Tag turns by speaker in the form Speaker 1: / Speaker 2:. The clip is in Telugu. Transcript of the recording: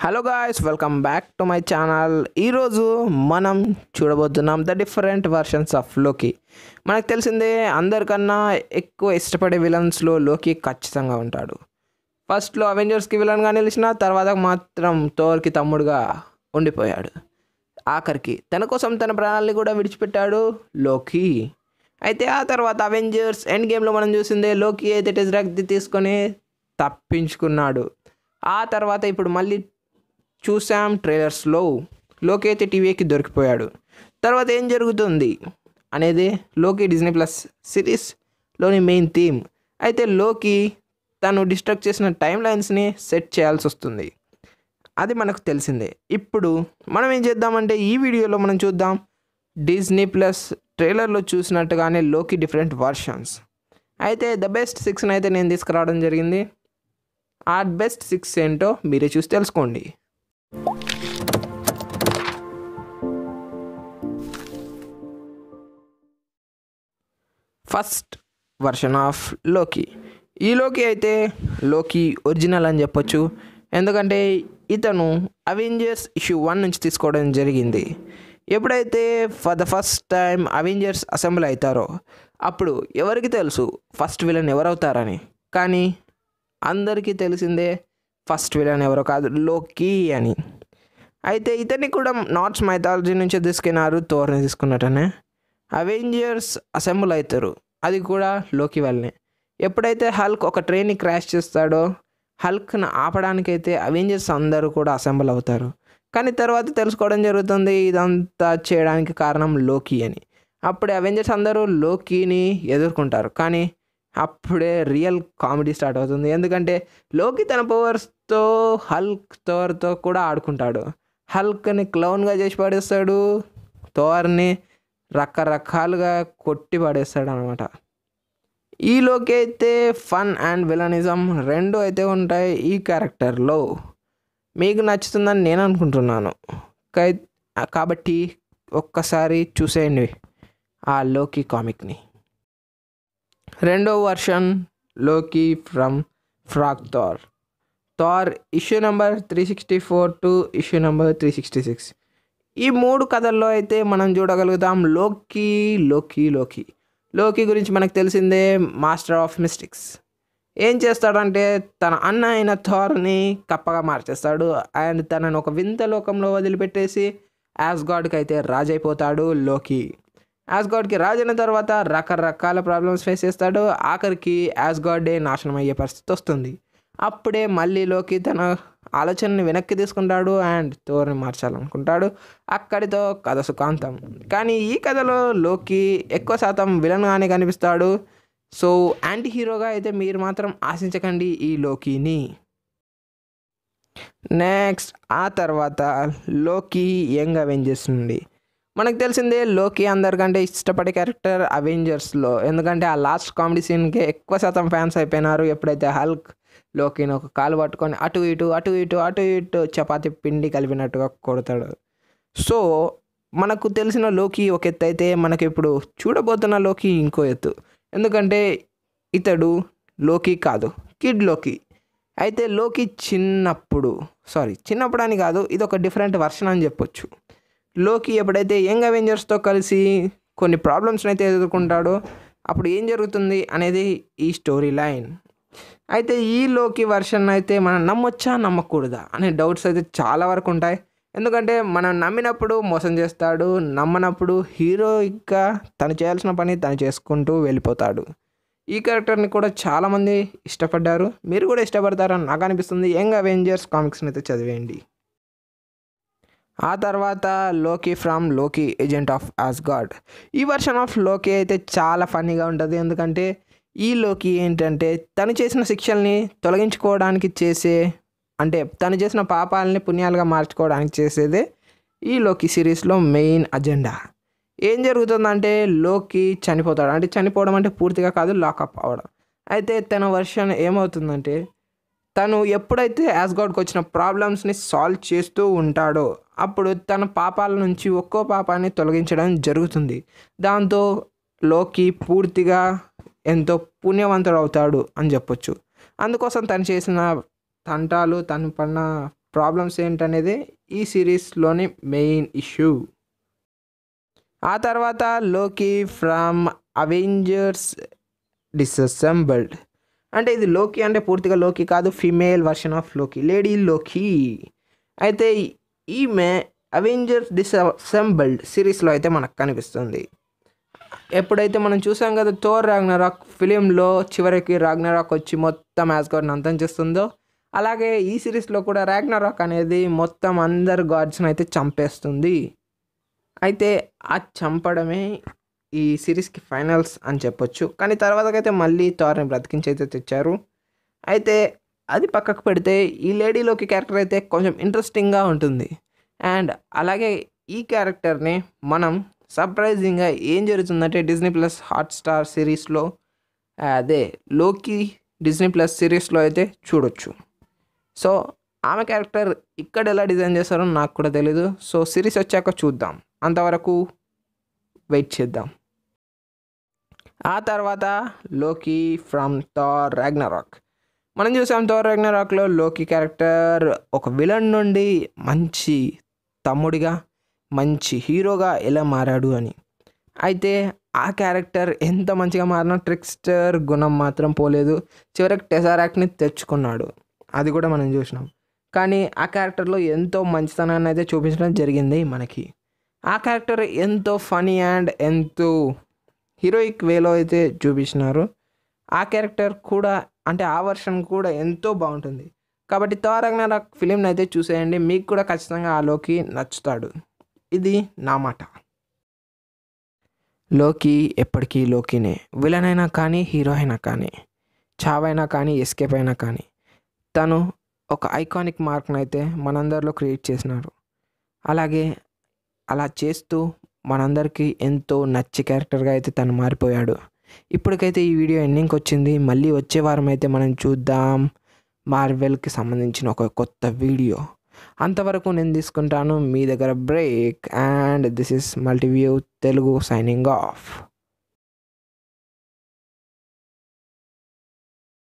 Speaker 1: Hello guys welcome back to my channel ఈరోజు మనం చూడబోతున్నాం ద డిఫరెంట్ వర్షన్స్ ఆఫ్లోకి మనకు తెలిసిందే అందరికన్నా ఎక్కువ ఇష్టపడే విలన్స్లో లోకి ఖచ్చితంగా ఉంటాడు. ఫస్ట్లో అవెంజర్స్కి విలన్గా నిలిచిన తర్వాత మాత్రం తోర్కి తమ్ముడుగా ఉండిపోయాడు. ఆఖరికి తన కోసం తన ప్రాణాలని కూడా విడిచిపెట్టాడు లోకి అయితే ఆ తర్వాత అవెంజర్స్ ఎండ్ గేమ్లో మనం చూసిందే లోకి అయితే టెజరాక్ది తీసుకొని తప్పించుకున్నాడు. ఆ తర్వాత ఇప్పుడు మళ్ళీ చూసాం ట్రైలర్స్లో లోకి అయితే టీవీకి దొరికిపోయాడు. తర్వాత ఏం జరుగుతుంది అనేది లోకి డిజ్నీ ప్లస్ సిరీస్లోని మెయిన్ థీమ్. అయితే లోకి తను డిస్ట్రక్ట్ చేసిన టైం లైన్స్ని సెట్ చేయాల్సి వస్తుంది. అది మనకు తెలిసిందే. ఇప్పుడు మనం ఏం చేద్దామంటే ఈ వీడియోలో మనం చూద్దాం డిజ్నీ ప్లస్ ట్రైలర్లో చూసినట్టుగానే లోకి డిఫరెంట్ వర్షన్స్. అయితే ద బెస్ట్ సిక్స్ని అయితే నేను తీసుకురావడం జరిగింది. ఆ బెస్ట్ సిక్స్ ఏంటో మీరే చూసి తెలుసుకోండి. ఫస్ట్ వర్షన్ ఆఫ్లోకి. ఈ లోకి అయితే లోకి ఒరిజినల్ అని చెప్పొచ్చు. ఎందుకంటే ఇతను అవెంజర్స్ ఇష్యూ వన్ నుంచి తీసుకోవడం జరిగింది. ఎప్పుడైతే for the first time Avengers assembly అవుతారో అప్పుడు ఎవరికి తెలుసు ఫస్ట్ విలన్ ఎవరవుతారని. కానీ అందరికీ తెలిసిందే ఫస్ట్ విలన్ ఎవరో కాదు లోకి అని. అయితే ఇతన్ని కూడా నార్త్స్ మైథాలజీ నుంచి తీసుకున్నారు థోర్ని తీసుకున్నట్టనే. అవెంజర్స్ అసెంబ్ల్ అవుతారు. అది కూడా లోకి వల్లనే ఎప్పుడైతే హల్క్ ఒక ట్రైన్ని క్రాష్ చేస్తాడో హల్క్ను ఆపడానికైతే అవెంజర్స్ అందరూ కూడా అసెంబుల్ అవుతారు. కానీ తర్వాత తెలుసుకోవడం జరుగుతుంది ఇదంతా చేయడానికి కారణం లోకి అని. అప్పుడే అవెంజర్స్ అందరూ లోకీని ఎదుర్కొంటారు. కానీ అప్పుడే రియల్ కామెడీ స్టార్ట్ అవుతుంది. ఎందుకంటే లోకి తన పవర్స్తో హల్క్ తోర్తో కూడా ఆడుకుంటాడు. హల్క్ని క్లౌన్గా చేసి పడేస్తాడు. తోర్ని రకరకాలుగా కొట్టి పడేస్తాడు అనమాట ఈలోకి అయితే ఫన్ అండ్ విలనిజం రెండు అయితే ఉంటాయి ఈ క్యారెక్టర్లో. మీకు నచ్చుతుందని నేను అనుకుంటున్నాను. కై- కాబట్టి ఒక్కసారి చూసేయండి ఆ లోకి కామిక్ని. రెండో వర్షన్లోకి from Frog Thor. Thor issue number three sixty four to issue number three sixty six. ఈ మూడు కథల్లో అయితే మనం చూడగలుగుతాం లోకి లోకి లోకి. లోకి గురించి మనకు తెలిసిందే మాస్టర్ ఆఫ్ మిస్టిక్స్. ఏం చేస్తాడంటే తన అన్న అయిన థార్ని కప్పగా మార్చేస్తాడు అండ్ తనను ఒక వింత లోకంలో వదిలిపెట్టేసి యాస్గాడ్కి అయితే రాజైపోతాడు లోకి. యాస్గాడ్కి రాజైన తర్వాత రకరకాల ప్రాబ్లమ్స్ ఫేస్ చేస్తాడు. ఆఖరికి యాస్గాడే నాశనం అయ్యే పరిస్థితి వస్తుంది. అప్పుడే మళ్ళీ లోకి తన ఆలోచనని వెనక్కి తీసుకుంటాడు అండ్ థోర్ని మార్చాలనుకుంటాడు. అక్కడితో కథ సుఖాంతం. కానీ ఈ కథలో లోకి ఎక్కువ శాతం విలన్గానే కనిపిస్తాడు. సో యాంటీ హీరోగా అయితే మీరు మాత్రం ఆశించకండి ఈ లోకీని. నెక్స్ట్ ఆ తర్వాత లోకీ యంగ్ అవెంజర్స్ నుండి. మనకు తెలిసిందే లోకి అందరికంటే ఇష్టపడే క్యారెక్టర్ అవెంజర్స్లో. ఎందుకంటే ఆ లాస్ట్ కామెడీ సీన్కే ఎక్కువ శాతం ఫ్యాన్స్ అయిపోయినారు. ఎప్పుడైతే హల్క్ లోకిని ఒక కాలు పట్టుకొని అటు ఇటు అటు ఇటు అటు ఇటు చపాతి పిండి కలిపినట్టుగా కొడతాడు. సో మనకు తెలిసిన లోకి ఒక ఎత్తు అయితే మనకి ఇప్పుడు చూడబోతున్న లోకి ఇంకో ఎత్తు. ఎందుకంటే ఇతడు లోకి కాదు కిడ్లోకి. అయితే లోకి చిన్నప్పుడు సారీ చిన్నప్పుడు అని కాదు ఇది ఒక డిఫరెంట్ వర్షన్ అని చెప్పొచ్చు. లోకి ఎప్పుడైతే యంగ్ అవెంజర్స్తో కలిసి కొన్ని ప్రాబ్లమ్స్ని అయితే ఎదుర్కొంటాడో అప్పుడు ఏం జరుగుతుంది అనేది ఈ స్టోరీ లైన్. అయితే ఈ లోకి వర్షన్ అయితే మనం నమ్మొచ్చా? నమ్మకూడదా? అనే డౌట్స్ అయితే చాలా వరకు ఉంటాయి. ఎందుకంటే మనం నమ్మినప్పుడు మోసం చేస్తాడు నమ్మనప్పుడు హీరోయిక్గా తను చేయాల్సిన పని తను చేసుకుంటూ వెళ్ళిపోతాడు. ఈ క్యారెక్టర్ని కూడా చాలామంది ఇష్టపడ్డారు. మీరు కూడా ఇష్టపడతారని నాకు అనిపిస్తుంది. యంగ్ అవెంజర్స్ కామిక్స్ని అయితే చదివేయండి. ఆ తర్వాత లోకీ ఫ్రమ్లోకి ఏజెంట్ ఆఫ్ ఆస్గాడ్ ఈ వర్షన్ ఆఫ్ లోకీ అయితే చాలా ఫన్నీగా ఉంటుంది. ఎందుకంటే ఈలోకి ఏంటంటే తను చేసిన శిక్షల్ని తొలగించుకోవడానికి చేసే అంటే తను చేసిన పాపాలని పుణ్యాలుగా మార్చుకోవడానికి చేసేదే ఈ లోకి సిరీస్లో మెయిన్ అజెండా. ఏం జరుగుతుందంటే లోకి చనిపోతాడు. అంటే చనిపోవడం అంటే పూర్తిగా కాదు లాకప్ అవ్వడం. అయితే తన వర్షన్ ఏమవుతుందంటే తను ఎప్పుడైతే యాస్గాడ్కి వచ్చిన ప్రాబ్లమ్స్ని సాల్వ్ చేస్తూ ఉంటాడో అప్పుడు తన పాపాల నుంచి ఒక్కో పాపాన్ని తొలగించడం జరుగుతుంది. దాంతో లోకి పూర్తిగా ఎంతో పుణ్యవంతుడు అవుతాడు అని చెప్పొచ్చు. అందుకోసం తను చేసిన తంటాలు తను పడిన ప్రాబ్లమ్స్ ఏంటనేది ఈ సిరీస్లోని మెయిన్ ఇష్యూ. ఆ తర్వాత లోకి ఫ్రమ్ అవెంజర్స్ డిసెంబర్డ్ అంటే ఇది లోకి అంటే పూర్తిగా లోకి కాదు ఫీమేల్ వర్షన్ ఆఫ్లోకి లేడీ లోకి. అయితే ఈమె అవెంజర్స్ డిసెంబల్డ్ సిరీస్లో అయితే మనకు కనిపిస్తుంది. ఎప్పుడైతే మనం చూసాం కదా థోర్ రాగ్నరాక్ ఫిలింలో చివరికి రాగ్నరాక్ వచ్చి మొత్తం యాస్గాడ్ని అంతం చేస్తుందో అలాగే ఈ సిరీస్లో కూడా రాగ్నరాక్ అనేది మొత్తం అందరు గాడ్స్ని అయితే చంపేస్తుంది. అయితే ఆ చంపడమే ఈ సిరీస్కి ఫైనల్స్ అని చెప్పొచ్చు. కానీ తర్వాతకైతే మళ్ళీ థోర్ని బ్రతికించి అయితే తెచ్చారు. అయితే అది పక్కకు పెడితే ఈ లేడీలోకి క్యారెక్టర్ అయితే కొంచెం ఇంట్రెస్టింగ్గా ఉంటుంది. అండ్ అలాగే ఈ క్యారెక్టర్ని మనం సర్ప్రైజింగ్గా ఏం జరుగుతుందంటే డిజ్నీ ప్లస్ హాట్స్టార్ సిరీస్లో అదే లోకి డిజ్నీ ప్లస్ సిరీస్లో అయితే చూడొచ్చు. సో ఆమె క్యారెక్టర్ ఇక్కడ ఎలా డిజైన్ చేస్తారో నాకు కూడా తెలీదు. సో సిరీస్ వచ్చాక చూద్దాం. అంతవరకు వెయిట్ చేద్దాం. ఆ తర్వాత లోకి ఫ్రమ్ థార్ రాగ్నరాక్. మనం చూసాం థార్ రాగ్నరాక్లో లోకి క్యారెక్టర్ ఒక విలన్ నుండి మంచి తమ్ముడిగా మంచి హీరోగా ఎలా మారాడు అని. అయితే ఆ క్యారెక్టర్ ఎంత మంచిగా మారినా ట్రిక్స్టర్ గుణం మాత్రం పోలేదు. చివరికి టెసారాక్ని తెచ్చుకున్నాడు. అది కూడా మనం చూసినాం. కానీ ఆ క్యారెక్టర్లో ఎంతో మంచితనాన్ని అయితే చూపించడం జరిగింది మనకి. ఆ క్యారెక్టర్ ఎంతో ఫనీ అండ్ ఎంతో హీరోయిక్ వేలో అయితే చూపించినారు. ఆ క్యారెక్టర్ కూడా అంటే ఆ వర్షన్ కూడా ఎంతో బాగుంటుంది. కాబట్టి తారగ్న ఫిలింని అయితే చూసేయండి. మీకు కూడా ఖచ్చితంగా ఆ లోకి నచ్చుతాడు. ఇది నా మాట. లోకి ఎప్పటికీ లోకినే. విలన్ అయినా కానీ హీరో అయినా కానీ చావైనా కానీ ఎస్కేప్ అయినా కానీ తను ఒక ఐకానిక్ మార్క్ని అయితే మనందరిలో క్రియేట్ చేసినారు. అలాగే అలా చేస్తూ మనందరికీ ఎంతో నచ్చి క్యారెక్టర్గా అయితే తను మారిపోయాడు. ఇప్పటికైతే ఈ వీడియో ఎండింగ్కి వచ్చింది మళ్ళీ వచ్చే వారం అయితే మనం చూద్దాం. మార్వెల్కి సంబంధించిన ఒక కొత్త వీడియో. అంతవరకు నేను తీసుకుంటాను మీ దగ్గర break. And this is Multiview Telugu signing off.